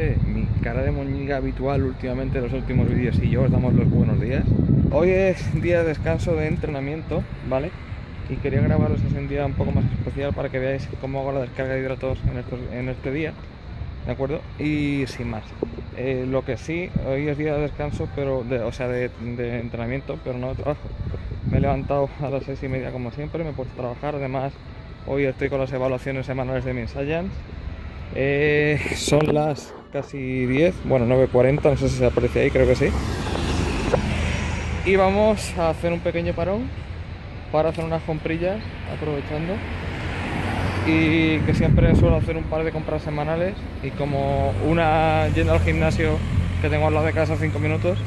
mi cara de moñiga habitual últimamente en los últimos vídeos y yo os damos los buenos días. Hoy es día de descanso de entrenamiento, ¿vale? Y quería grabaros ese día un poco más especial para que veáis cómo hago la descarga de hidratos en, este día, ¿de acuerdo? Y sin más. Eh, lo que sí, hoy es día de descanso, pero o sea, de, de entrenamiento, pero no de trabajo. Me he levantado a las seis y media como siempre, me he puesto a trabajar, además hoy estoy con las evaluaciones semanales de mi Science eh, son las casi 10, bueno 9.40, no sé si se aparece ahí, creo que sí. Y vamos a hacer un pequeño parón para hacer unas comprillas, aprovechando. Y que siempre suelo hacer un par de compras semanales y como una yendo al gimnasio que tengo al lado de casa 5 minutos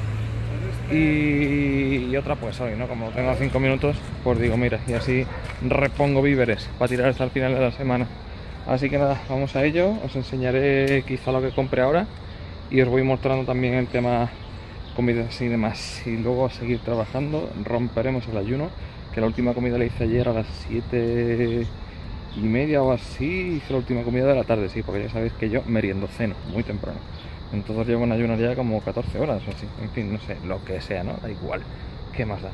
y, otra pues hoy, ¿no? Como tengo 5 minutos, pues digo, mira, y así repongo víveres para tirar hasta el final de la semana. Así que nada, vamos a ello, os enseñaré quizá lo que compre ahora y os voy mostrando también el tema comidas y demás. Y luego a seguir trabajando, romperemos el ayuno, que la última comida la hice ayer a las 7 y media o así, hice la última comida de la tarde, sí, porque ya sabéis que yo meriendo ceno muy temprano. Entonces llevo en ayuno ya como 14 horas o así, en fin, no sé, lo que sea, ¿no? Da igual, ¿qué más da?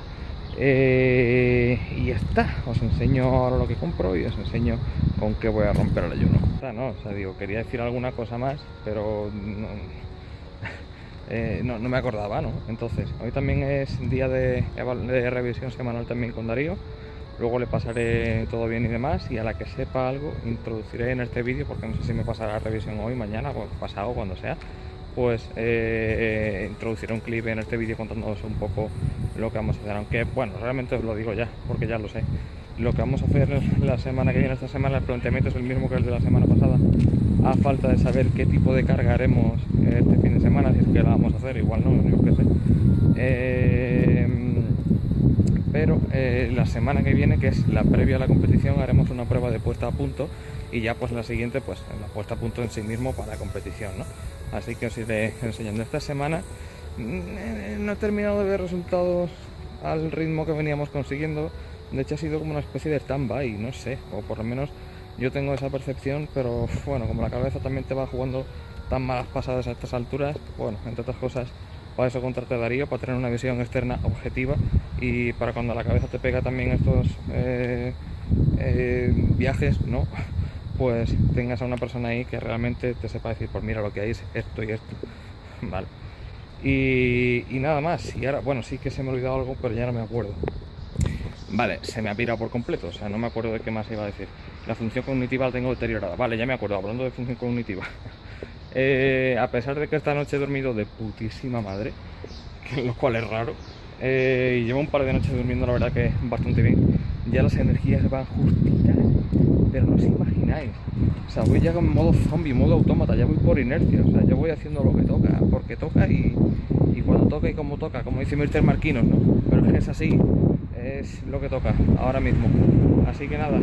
Eh, y ya está, os enseño ahora lo que compro y os enseño con qué voy a romper el ayuno. No, o digo, quería decir alguna cosa más, pero eh, no, no, me acordaba, ¿no? Entonces, hoy también es día de, revisión semanal también con Darío. Luego le pasaré todo bien y demás y a la que sepa algo introduciré en este vídeo porque no sé si me pasará la revisión hoy, mañana pasado, cuando sea pues eh, introduciré un clip en este vídeo contándoos un poco lo que vamos a hacer. Aunque, bueno, realmente os lo digo ya, porque ya lo sé. Lo que vamos a hacer la semana que viene, esta semana, el planteamiento es el mismo que el de la semana pasada. A falta de saber qué tipo de carga haremos este fin de semana, si es que la vamos a hacer, igual no, yo qué sé. Eh, pero eh, la semana que viene, que es la previa a la competición, haremos una prueba de puesta a punto y ya pues la siguiente, pues la puesta a punto en sí mismo para la competición, ¿no? Así que os iré enseñando esta semana. Mm, no he terminado de ver resultados al ritmo que veníamos consiguiendo. De hecho ha sido como una especie de stand-by, no sé, o por lo menos yo tengo esa percepción, pero bueno, como la cabeza también te va jugando tan malas pasadas a estas alturas, bueno, entre otras cosas, para eso contraté a Darío, para tener una visión externa objetiva y para cuando la cabeza te pega también estos eh, eh, viajes, ¿no? Pues tengas a una persona ahí que realmente te sepa decir, pues mira, lo que hay es esto y esto. Vale. Y, nada más. Y ahora, bueno, sí que se me ha olvidado algo, pero ya no me acuerdo. Vale, se me ha pirado por completo, o sea, no me acuerdo de qué más iba a decir. La función cognitiva la tengo deteriorada. Vale, ya me acuerdo, hablando de función cognitiva. Eh, a pesar de que esta noche he dormido de putísima madre, lo cual es raro, eh, y llevo un par de noches durmiendo, la verdad que bastante bien, ya las energías van justitas pero no os imagináis. O sea, voy ya con modo zombie, modo autómata, ya voy por inercia, o sea, ya voy haciendo lo que toca, porque toca y, y cuando toca y como toca, como dice Mr. Marquinos, ¿no? Pero es es así, es lo que toca ahora mismo. Así que nada,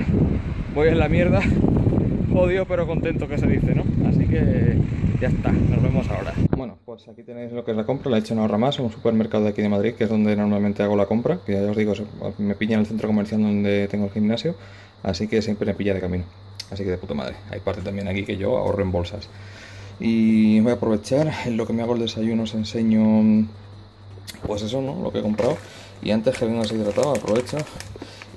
voy en la mierda, jodido pero contento que se dice, ¿no? Así que ya está, nos vemos ahora. Bueno, pues aquí tenéis lo que es la compra, la he hecho en Ahorra Más, un supermercado de aquí de Madrid, que es donde normalmente hago la compra, que ya os digo, me pilla en el centro comercial donde tengo el gimnasio así que siempre me pilla de camino. Así que de puta madre. Hay parte también aquí que yo ahorro en bolsas. Y voy a aprovechar, en lo que me hago el desayuno os enseño, pues eso, ¿no? Lo que he comprado. Y antes que vengo deshidratado, aprovecho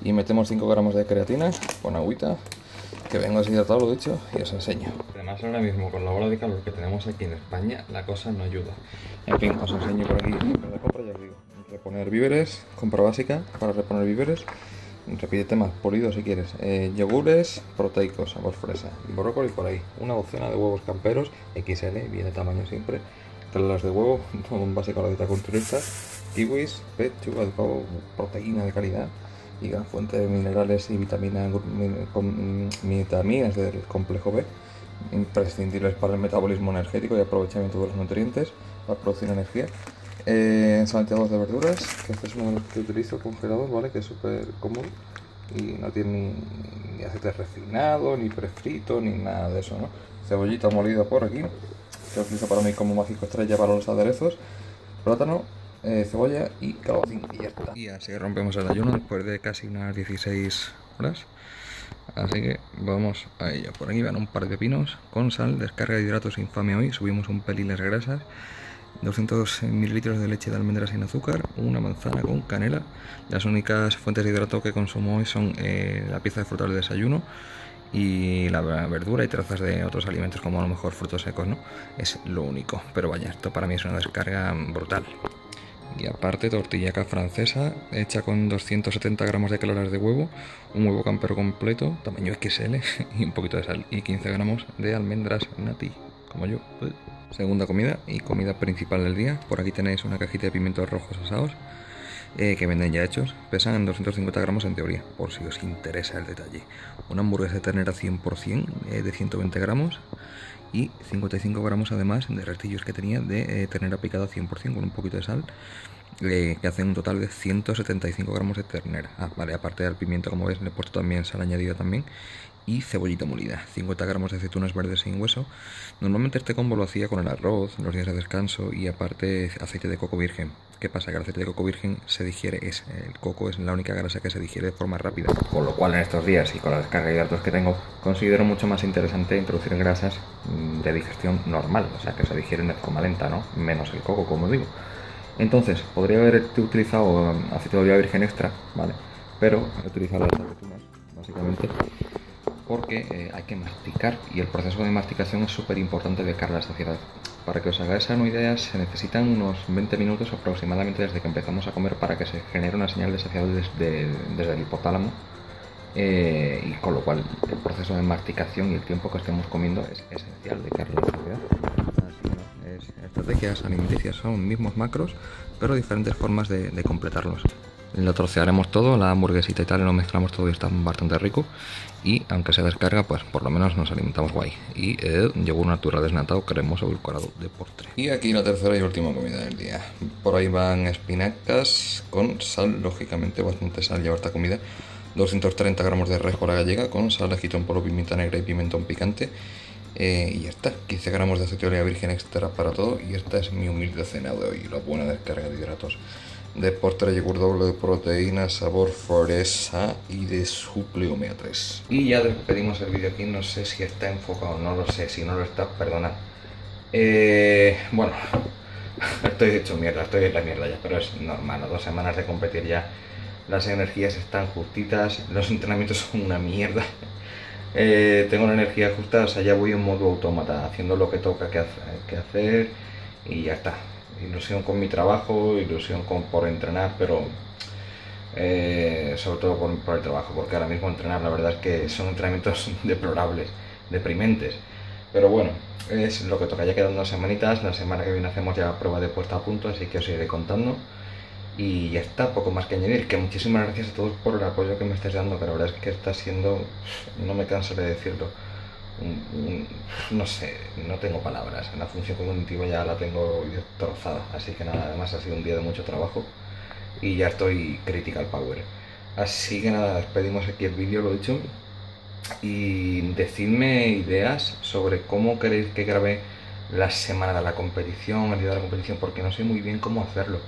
y metemos 5 gramos de creatina con agüita. Que vengo deshidratado, lo dicho, y os enseño. Además, ahora mismo con la ola de calor que tenemos aquí en España, la cosa no ayuda. En fin, os enseño por aquí la compra, ya os digo. Reponer víveres, compra básica para reponer víveres repite más, polido si quieres. Eh, yogures proteicos, sabor fresa. Brócoli por ahí. Una docena de huevos camperos, XL, viene tamaño siempre. las de huevo, un básico a la dieta culturista. Kiwis, pechuga de pavo, proteína de calidad. Y gran fuente de minerales y vitaminas, vitaminas del complejo B. Imprescindibles para el metabolismo energético y aprovechamiento de los nutrientes para producir energía eh, de verduras, que este es uno de los que utilizo congelados, ¿vale? Que es súper cómodo y no tiene ni, aceite refinado, ni prefrito, ni nada de eso, ¿no? Cebollita molida por aquí, que utilizo para mí como mágico estrella para los aderezos, plátano, eh, cebolla y calabacín y ya está. Y así rompemos el ayuno después de casi unas 16 horas. Así que vamos a ello. Por aquí van un par de pinos con sal, descarga de hidratos infame hoy. Subimos un pelín las grasas. 200 mililitros de leche de almendras sin azúcar, una manzana con canela. Las únicas fuentes de hidrato que consumo hoy son eh, la pieza de fruta del desayuno y la verdura y trazas de otros alimentos como a lo mejor frutos secos, ¿no? Es lo único. Pero vaya, esto para mí es una descarga brutal. Y aparte tortillaca francesa hecha con 270 gramos de claras de huevo, un huevo campero completo, tamaño XL y un poquito de sal y 15 gramos de almendras nati, como yo. Segunda comida y comida principal del día. Por aquí tenéis una cajita de pimientos rojos asados eh, que venden ya hechos. Pesan 250 gramos en teoría, por si os interesa el detalle. Una hamburguesa de ternera 100% eh, de 120 gramos y 55 gramos además de restillos que tenía de eh, ternera picada 100% con un poquito de sal que hacen un total de 175 gramos de ternera. Ah, vale, aparte del pimiento como ves le he puesto también sal añadida también y cebollita molida. 50 gramos de aceitunas verdes sin hueso. Normalmente este combo lo hacía con el arroz los días de descanso y aparte aceite de coco virgen ¿Qué pasa? Que el aceite de coco virgen se digiere, es, el coco es la única grasa que se digiere de forma rápida. Con lo cual en estos días y con la descarga de hidratos que tengo, considero mucho más interesante introducir grasas mm, de digestión normal, o sea que se digieren de forma lenta, ¿no? Menos el coco, como digo. Entonces, podría haber utilizado mm, aceite de oliva virgen extra, ¿vale? Pero he utilizado las aceitunas, básicamente, porque eh, hay que masticar y el proceso de masticación es súper importante de cara a la saciedad. Para que os hagáis una idea, se necesitan unos 20 minutos aproximadamente desde que empezamos a comer para que se genere una señal de saciedad desde, el hipotálamo. Eh, y con lo cual el proceso de masticación y el tiempo que estemos comiendo es esencial de cara a la saciedad. estrategias alimenticias son mismos macros, pero diferentes formas de completarlos. Lo trocearemos todo, la hamburguesita y tal, lo mezclamos todo y está bastante rico. Y aunque se descarga, pues por lo menos nos alimentamos guay. Y eh, yogur natural desnatado, cremoso, edulcorado de postre. Y aquí la tercera y última comida del día. Por ahí van espinacas con sal, lógicamente bastante sal lleva esta comida. 230 gramos de la gallega con sal, en polvo, pimienta negra y pimentón picante. Eh, y ya está, 15 gramos de aceite de oliva virgen extra para todo. Y esta es mi humilde cena de hoy, la buena descarga de hidratos de postre yogur doble de proteína, sabor fresa y de suple omega 3. Y ya despedimos el vídeo aquí, no sé si está enfocado, no lo sé, si no lo está, perdona. Eh, bueno, estoy hecho mierda, estoy en la mierda ya, pero es normal, dos semanas de competir ya, las energías están justitas, los entrenamientos son una mierda. Eh, tengo la energía justa, o sea, ya voy en modo autómata, haciendo lo que toca que hacer y ya está ilusión con mi trabajo, ilusión con, por entrenar, pero eh, sobre todo por, el trabajo, porque ahora mismo entrenar la verdad es que son entrenamientos deplorables, deprimentes. Pero bueno, es lo que toca, ya quedan dos semanitas, la semana que viene hacemos ya prueba de puesta a punto, así que os iré contando. Y ya está, poco más que añadir, que muchísimas gracias a todos por el apoyo que me estáis dando, que la verdad es que está siendo, no me canso de decirlo, no sé, no tengo palabras. La función cognitiva ya la tengo destrozada. Así que nada, además ha sido un día de mucho trabajo y ya estoy critical power. Así que nada, despedimos aquí el vídeo, lo dicho. Y decidme ideas sobre cómo queréis que grabe la semana de la competición, el día de la competición, porque no sé muy bien cómo hacerlo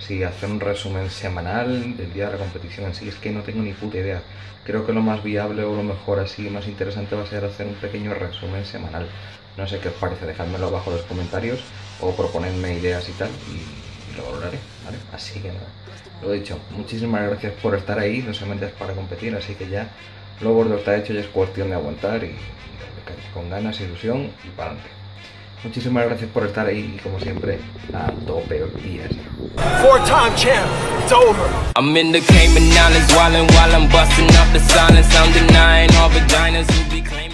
si hacer un resumen semanal del día de la competición en sí, es que no tengo ni puta idea. Creo que lo más viable o lo mejor así, más interesante va a ser hacer un pequeño resumen semanal. No sé qué os parece, dejádmelo abajo en los comentarios o proponedme ideas y tal y lo valoraré, ¿vale? Así que nada, lo dicho, muchísimas gracias por estar ahí, no solamente es para competir, así que ya lo gordo está hecho y es cuestión de aguantar y, con ganas, ilusión y para adelante. Muchísimas gracias por estar ahí y como siempre, a tope hoy día. Four time champ, it's over. I'm in the Cayman Islands, wildin' while I'm busting up the silence. I'm denying all vaginas who be claiming.